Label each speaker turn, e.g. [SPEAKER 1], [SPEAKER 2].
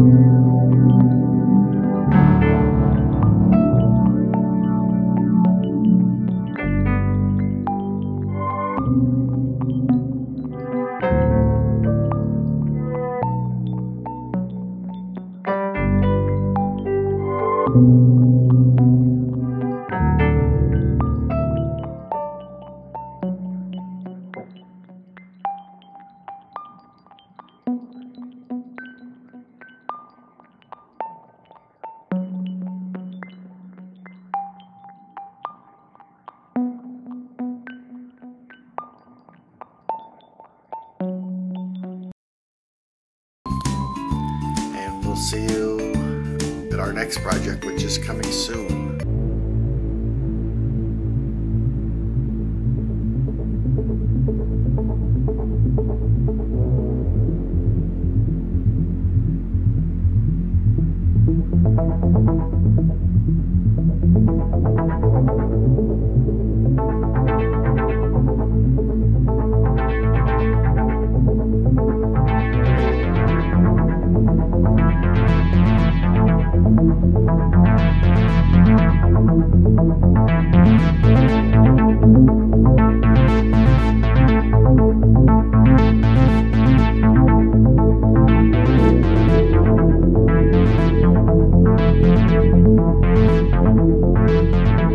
[SPEAKER 1] And we'll see you at our next project, which is coming soon.